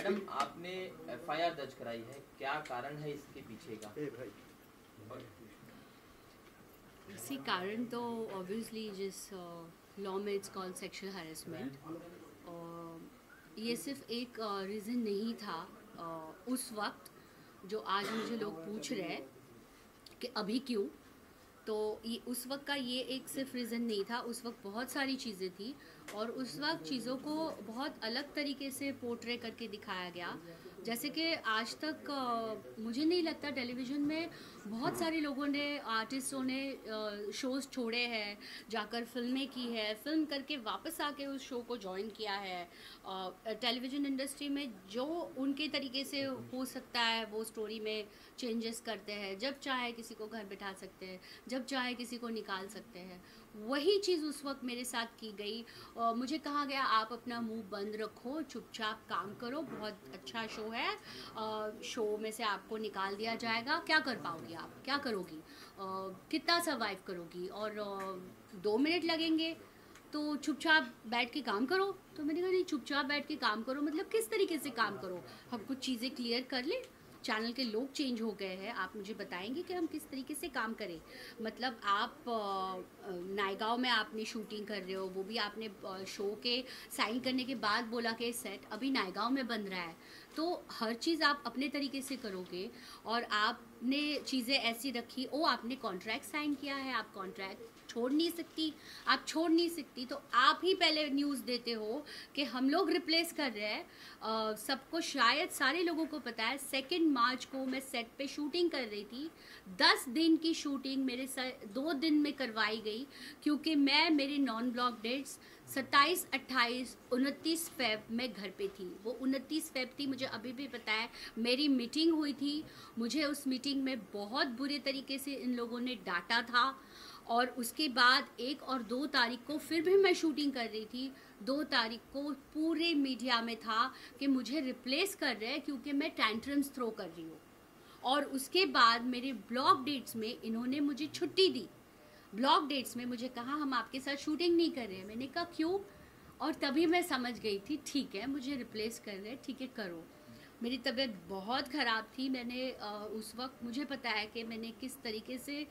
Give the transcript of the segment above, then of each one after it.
Madam आपने FIR दर्ज कराई है। क्या कारण है इसके पीछे का? इसी कारण तो ऑब्वियसली जिस लॉ में इट्स कॉल्ड सेक्शुअल हरेसमेंट ये सिर्फ़ एक रीज़न नहीं था uh, उस वक्त जो आज मुझे लोग पूछ रहे हैं कि अभी क्यों? तो ये उस वक्त का ये एक सिर्फ़ रीज़न नहीं था, उस वक्त बहुत सारी चीज़ें थी और उस वक्त चीज़ों को बहुत अलग तरीके से पोर्ट्रे करके दिखाया गया। जैसे कि आज तक मुझे नहीं लगता टेलीविज़न में बहुत सारे लोगों ने, आर्टिस्टों ने शोज़ छोड़े हैं, जाकर फ़िल्में की है। फ़िल्म करके वापस आके उस शो को ज्वाइन किया है। टेलीविज़न इंडस्ट्री में जो उनके तरीके से हो सकता है, वो स्टोरी में चेंजेस करते हैं। जब चाहे किसी को घर बिठा सकते हैं, जब चाहे किसी को निकाल सकते हैं। वही चीज़ उस वक्त मेरे साथ की गई। और मुझे कहा गया, आप अपना मुँह बंद रखो, चुपचाप काम करो, बहुत अच्छा शो है। शो में से आपको निकाल दिया जाएगा। क्या कर पाओगी आप? क्या करोगी? कितना सर्वाइव करोगी? और दो मिनट लगेंगे तो चुपचाप बैठ के काम करो। तो मैंने कहा, नहीं, चुपचाप बैठ के काम करो। मतलब किस तरीके से काम करो? हम कुछ चीज़ें क्लियर कर लें चैनल के लोग चेंज हो गए हैं। आप मुझे बताएँगे कि हम किस तरीके से काम करें? मतलब आप नायगांव में आपने शूटिंग कर रहे हो, वो भी आपने शो के साइन करने के बाद बोला कि सेट अभी नायगांव में बन रहा है। तो हर चीज़ आप अपने तरीके से करोगे और आपने चीज़ें ऐसी रखी, ओ, आपने कॉन्ट्रैक्ट साइन किया है, आप कॉन्ट्रैक्ट छोड़ नहीं सकती, आप छोड़ नहीं सकती तो आप ही पहले न्यूज़ देते हो कि हम लोग रिप्लेस कर रहे हैं। सबको शायद सारे लोगों को पता है सेकेंड मार्च को मैं सेट पे शूटिंग कर रही थी। दस दिन की शूटिंग मेरे दो दिन में करवाई गई, क्योंकि मैं, मेरे नॉन ब्लॉक डेट्स सत्ताईस, अट्ठाईस, उनतीस फेब में घर पे थी। वो उनतीस फेब थी, मुझे अभी भी पता है। मेरी मीटिंग हुई थी। मुझे उस मीटिंग में बहुत बुरे तरीके से इन लोगों ने डांटा था। और उसके बाद एक और दो तारीख को फिर भी मैं शूटिंग कर रही थी। दो तारीख को पूरे मीडिया में था कि मुझे रिप्लेस कर रहे हैं क्योंकि मैं टेंट्रम्स थ्रो कर रही हूँ। और उसके बाद मेरे ब्लॉक डेट्स में इन्होंने मुझे छुट्टी दी। ब्लॉक डेट्स में मुझे कहा, हम आपके साथ शूटिंग नहीं कर रहे हैं। मैंने कहा, क्यों? और तभी मैं समझ गई थी, ठीक है, मुझे रिप्लेस कर रहे हैं, ठीक है, करो। मेरी तबीयत बहुत ख़राब थी। मैंने उस वक्त मुझे पता है कि मैंने किस तरीके से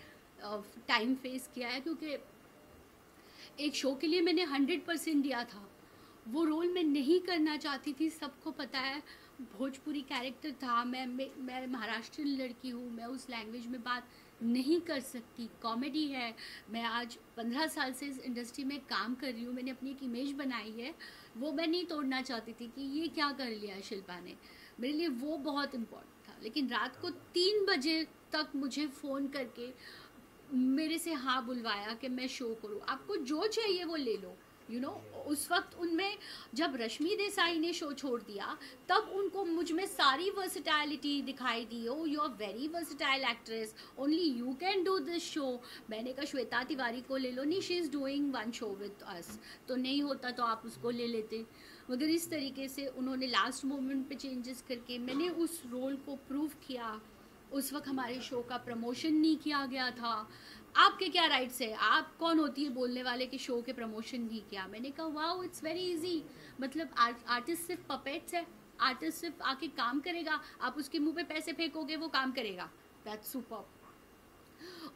टाइम फेस किया है क्योंकि एक शो के लिए मैंने हंड्रेड परसेंट दिया था। वो रोल मैं नहीं करना चाहती थी सबको पता है भोजपुरी कैरेक्टर था मैं मैं, मैं महाराष्ट्रियन लड़की हूँ मैं उस लैंग्वेज में बात नहीं कर सकती। कॉमेडी है मैं आज पंद्रह साल से इस इंडस्ट्री में काम कर रही हूँ मैंने अपनी एक इमेज बनाई है वो मैं नहीं तोड़ना चाहती थी कि ये क्या कर लिया शिल्पा ने। मेरे लिए वो बहुत इम्पोर्टेंट था। लेकिन रात को तीन बजे तक मुझे फ़ोन करके मेरे से हाँ बुलवाया कि मैं शो करूँ। आपको जो चाहिए वो ले लो। यू you नो know, उस वक्त उनमें जब रश्मि देसाई ने शो छोड़ दिया तब उनको मुझमें सारी वर्सिटैलिटी दिखाई दी ओ you are very versatile actress only you can do this show मैंने कहा श्वेता तिवारी को ले लो। नहीं she is doing one show with us तो नहीं होता तो आप उसको ले लेते। मगर इस तरीके से उन्होंने लास्ट मोमेंट पे चेंजेस करके मैंने उस रोल को प्रूव किया। उस वक्त हमारे शो का प्रमोशन नहीं किया गया था। आपके क्या राइट्स है? आप कौन होती है बोलने वाले कि शो के प्रमोशन नहीं किया? मैंने कहा वाह इट्स वेरी इजी मतलब आर्टिस्ट सिर्फ़ पपेट्स है। आर्टिस्ट सिर्फ़ आके काम करेगा। आप उसके मुँह पे पैसे फेंकोगे, वो काम करेगा। दैट्स सुपर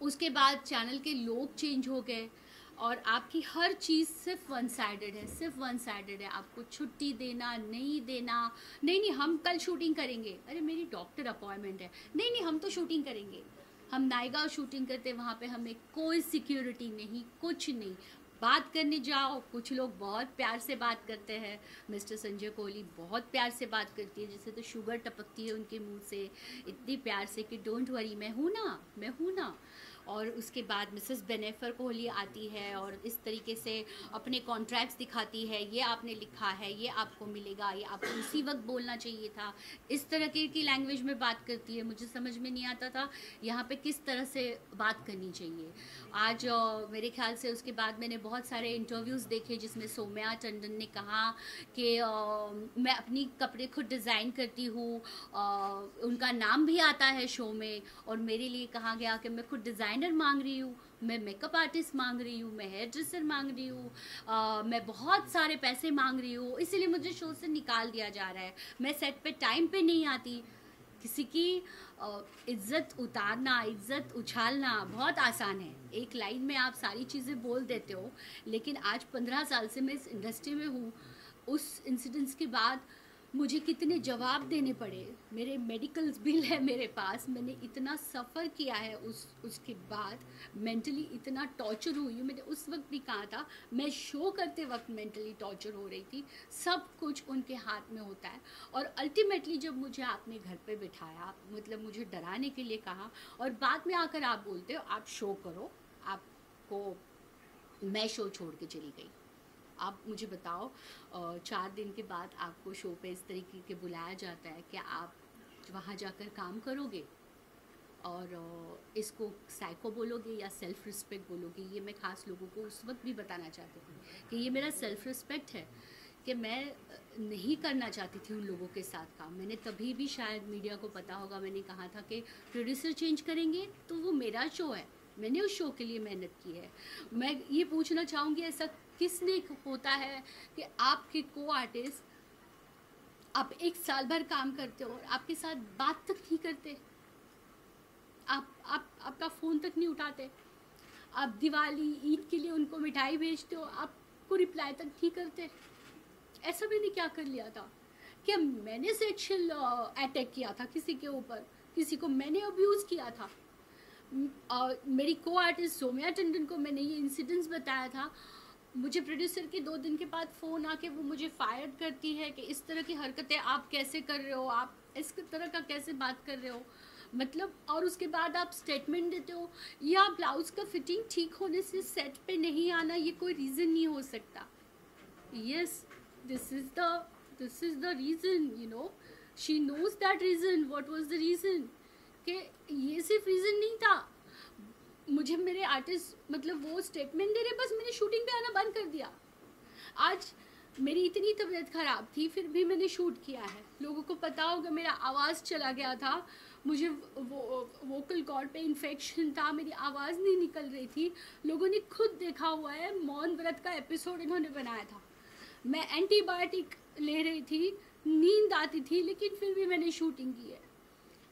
उसके बाद चैनल के लोग चेंज हो गए। और आपकी हर चीज़ सिर्फ़ वन साइडेड है, सिर्फ़ वन साइडेड है। आपको छुट्टी देना, नहीं देना, नहीं नहीं, हम कल शूटिंग करेंगे। अरे, मेरी डॉक्टर अपॉइंटमेंट है। नहीं नहीं, हम तो शूटिंग करेंगे। हम नायगांव शूटिंग करते, वहाँ पे हमें कोई सिक्योरिटी नहीं, कुछ नहीं। बात करने जाओ, कुछ लोग बहुत प्यार से बात करते हैं। मिस्टर संजय कोहली बहुत प्यार से बात करती है जैसे तो शुगर टपकती है उनके मुँह से। इतनी प्यार से कि डोंट वरी मैं हूँ ना, मैं हूँ ना। और उसके बाद मिसेस बेनेफर कोहली आती है और इस तरीके से अपने कॉन्ट्रैक्ट्स दिखाती है, ये आपने लिखा है, ये आपको मिलेगा, ये आपको उसी वक्त बोलना चाहिए था। इस तरह की लैंग्वेज में बात करती है, मुझे समझ में नहीं आता था यहाँ पे किस तरह से बात करनी चाहिए। आज मेरे ख्याल से उसके बाद मैंने बहुत सारे इंटरव्यूज़ देखे जिसमें सोम्या टंडन ने कहा कि मैं अपनी कपड़े खुद डिज़ाइन करती हूँ उनका नाम भी आता है शो में और मेरे लिए कहा गया कि मैं खुद डिज़ाइन डिज़ाइनर मांग रही हूँ, मैं मेकअप आर्टिस्ट मांग रही हूँ, मैं हेयर ड्रेसर मांग रही हूँ मैं बहुत सारे पैसे मांग रही हूँ, इसीलिए मुझे शो से निकाल दिया जा रहा है। मैं सेट पे टाइम पे नहीं आती। किसी की इज़्ज़त उतारना, इज़्ज़त उछालना बहुत आसान है। एक लाइन में आप सारी चीज़ें बोल देते हो, लेकिन आज पंद्रह साल से मैं इस इंडस्ट्री में हूँ। उस इंसिडेंट्स के बाद मुझे कितने जवाब देने पड़े। मेरे मेडिकल्स बिल है मेरे पास। मैंने इतना सफ़र किया है उस, उसके बाद। मेंटली इतना टॉर्चर हुई हूँ। मैंने उस वक्त भी कहा था, मैं शो करते वक्त मेंटली टॉर्चर हो रही थी। सब कुछ उनके हाथ में होता है। और अल्टीमेटली जब मुझे आपने घर पे बिठाया मतलब मुझे डराने के लिए कहा, और बाद में आकर आप बोलते हो, आप शो करो, आपको मैं शो छोड़ के चली गई। आप मुझे बताओ चार दिन के बाद आपको शो पे इस तरीके के बुलाया जाता है कि आप वहाँ जाकर काम करोगे? और इसको साइको बोलोगे या सेल्फ़ रिस्पेक्ट बोलोगे? ये मैं ख़ास लोगों को उस वक्त भी बताना चाहती थी कि ये मेरा सेल्फ़ रिस्पेक्ट है, कि मैं नहीं करना चाहती थी उन लोगों के साथ काम। मैंने तभी भी शायद मीडिया को पता होगा, मैंने कहा था कि प्रोड्यूसर चेंज करेंगे तो वो मेरा शो है, मैंने उस शो के लिए मेहनत की है। मैं ये पूछना चाहूँगी, ऐसा किसने होता है कि आपके को आर्टिस्ट आप एक साल भर काम करते हो और आपके साथ बात तक नहीं करते? आप आप, आपका फ़ोन तक नहीं उठाते? आप दिवाली, ईद के लिए उनको मिठाई भेजते हो, आपको रिप्लाई तक नहीं करते? ऐसा मैंने क्या कर लिया था? क्या मैंने सेक्शुअल अटैक किया था किसी के ऊपर? किसी को मैंने अब्यूज़ किया था? और मेरी को आर्टिस्ट सोम्या टंडन को मैंने ये इंसिडेंट्स बताया था। मुझे प्रोड्यूसर के दो दिन के बाद फ़ोन आके वो मुझे फायर करती है कि इस तरह की हरकतें आप कैसे कर रहे हो, आप इस तरह का कैसे बात कर रहे हो? मतलब और उसके बाद आप स्टेटमेंट देते हो, या ब्लाउज का फिटिंग ठीक होने से सेट पे नहीं आना ये कोई रीज़न नहीं हो सकता। Yes this is the this is the reason you know she knows that reason what was the reason कि ये सिर्फ़ रीज़न नहीं था। मुझे मेरे आर्टिस्ट मतलब वो स्टेटमेंट दे रहे बस मैंने शूटिंग पे आना बंद कर दिया। आज मेरी इतनी तबीयत ख़राब थी, फिर भी मैंने शूट किया है। लोगों को पता होगा मेरा आवाज़ चला गया था। मुझे वो वोकल कॉर्ड पे इन्फेक्शन था, मेरी आवाज़ नहीं निकल रही थी। लोगों ने खुद देखा हुआ है, मौन व्रत का एपिसोड इन्होंने बनाया था। मैं एंटीबायोटिक ले रही थी, नींद आती थी, लेकिन फिर भी मैंने शूटिंग की है।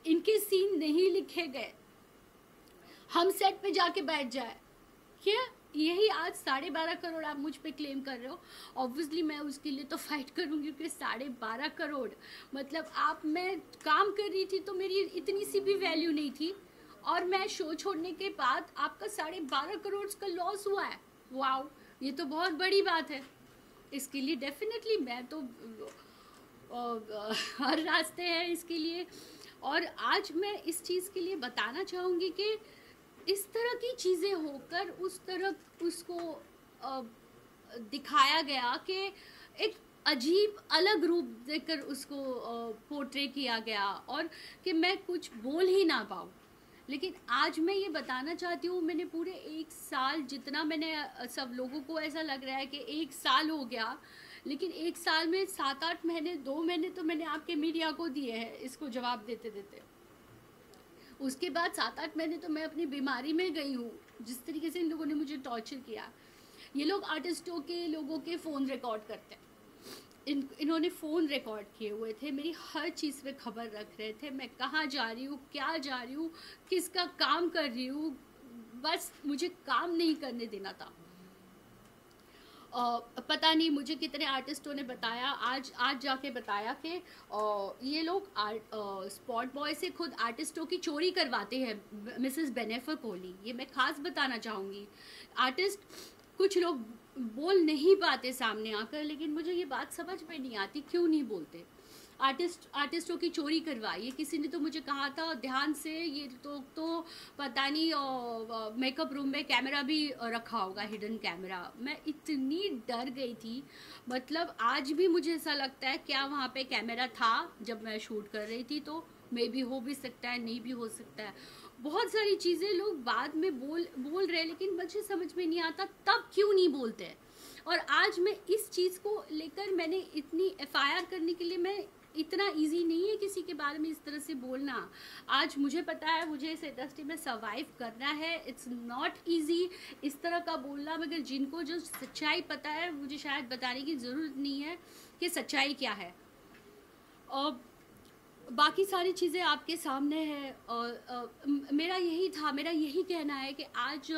इनके सीन नहीं लिखे गए। हम सेट पे जाके बैठ जाए। क्या? यही आज साढ़े बारह करोड़ आप मुझ पे क्लेम कर रहे हो? ऑब्वियसली मैं उसके लिए तो फाइट करूँगी क्योंकि साढ़े बारह करोड़। मतलब आप, मैं काम कर रही थी तो मेरी इतनी सी भी वैल्यू नहीं थी। और मैं शो छोड़ने के बाद आपका साढ़े बारह करोड़ का लॉस हुआ है। वाओ ये तो बहुत बड़ी बात है। इसके लिए डेफिनेटली मैं तो हर रास्ते हैं इसके लिए। और आज मैं इस चीज़ के लिए बताना चाहूँगी कि इस तरह की चीज़ें होकर उस तरह उसको दिखाया गया कि एक अजीब अलग रूप देकर उसको पोर्ट्रे किया गया और कि मैं कुछ बोल ही ना पाऊँ। लेकिन आज मैं ये बताना चाहती हूँ, मैंने पूरे एक साल जितना मैंने सब लोगों को ऐसा लग रहा है कि एक साल हो गया, लेकिन एक साल में सात आठ महीने, दो महीने तो मैंने आपके मीडिया को दिए हैं, इसको जवाब देते देते। उसके बाद सात आठ महीने तो मैं अपनी बीमारी में गई हूँ। जिस तरीके से इन लोगों ने मुझे टॉर्चर किया। ये लोग आर्टिस्टों के, लोगों के फ़ोन रिकॉर्ड करते हैं। इन, इन्होंने फ़ोन रिकॉर्ड किए हुए थे। मेरी हर चीज़ पे खबर रख रहे थे। मैं कहाँ जा रही हूँ, क्या जा रही हूँ, किसका काम कर रही हूँ, बस मुझे काम नहीं करने देना था। पता नहीं मुझे कितने आर्टिस्टों ने बताया, आज आज जाके बताया कि ये लोग स्पॉट बॉय से खुद आर्टिस्टों की चोरी करवाते हैं मिसेस बेनेफर कोहली ये मैं ख़ास बताना चाहूँगी। आर्टिस्ट कुछ लोग बोल नहीं पाते सामने आकर, लेकिन मुझे ये बात समझ में नहीं आती, क्यों नहीं बोलते? आर्टिस्ट, आर्टिस्टों की चोरी करवाई। है किसी ने तो मुझे कहा था और ध्यान से, ये तो तो पता नहीं मेकअप रूम में कैमरा भी रखा होगा हिडन कैमरा मैं इतनी डर गई थी। मतलब आज भी मुझे ऐसा लगता है, क्या वहाँ पे कैमरा था जब मैं शूट कर रही थी तो मे भी हो भी सकता है, नहीं भी हो सकता है। बहुत सारी चीज़ें लोग बाद में बोल बोल रहे हैं, लेकिन मुझे समझ में नहीं आता, तब क्यों नहीं बोलते? और आज मैं इस चीज़ को लेकर मैंने इतनी एफआईआर करने के लिए मैं इतना इजी नहीं है किसी के बारे में इस तरह से बोलना। आज मुझे पता है, मुझे इस इंडस्ट्री में सर्वाइव करना है। इट्स नॉट इजी इस तरह का बोलना, मगर जिनको जो सच्चाई पता है, मुझे शायद बताने की ज़रूरत नहीं है कि सच्चाई क्या है। और बाकी सारी चीज़ें आपके सामने है और और मेरा यही था, मेरा यही कहना है कि आज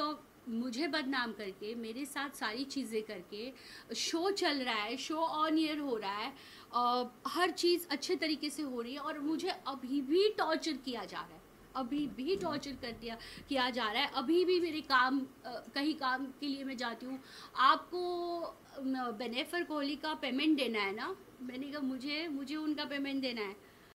मुझे बदनाम करके मेरे साथ सारी चीज़ें करके शो चल रहा है शो ऑन ईयर हो रहा है आ, हर चीज़ अच्छे तरीके से हो रही है और मुझे अभी भी टॉर्चर किया जा रहा है। अभी भी टॉर्चर कर दिया किया जा रहा है। अभी भी मेरे काम कहीं काम के लिए मैं जाती हूँ। आपको बेनेफर कोहली का पेमेंट देना है ना? मैंने कहा मुझे मुझे उनका पेमेंट देना है।